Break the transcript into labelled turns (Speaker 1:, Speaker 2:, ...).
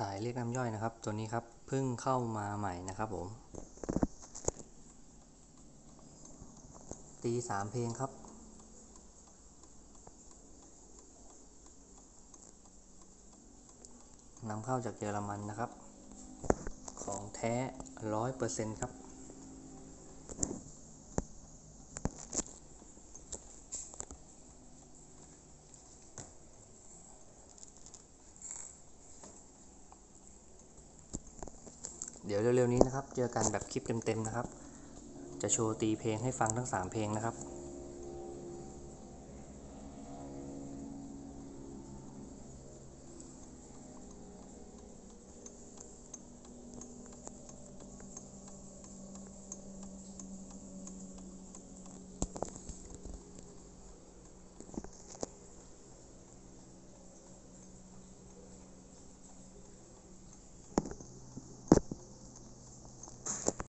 Speaker 1: ถ่ายเรียกน้ำย่อยนะครับ ตัวนี้ครับเพิ่งเข้ามาใหม่นะครับผม ตีสามเพลงครับนำเข้าจากเยอรมันนะครับ ของแท้ร้อยเปอร์เซ็นต์ครับ เดี๋ยวเร็วๆนี้นะครับ เจอกันแบบคลิปเต็มๆนะครับ จะโชว์ตีเพลงให้ฟังทั้ง 3 เพลงนะครับ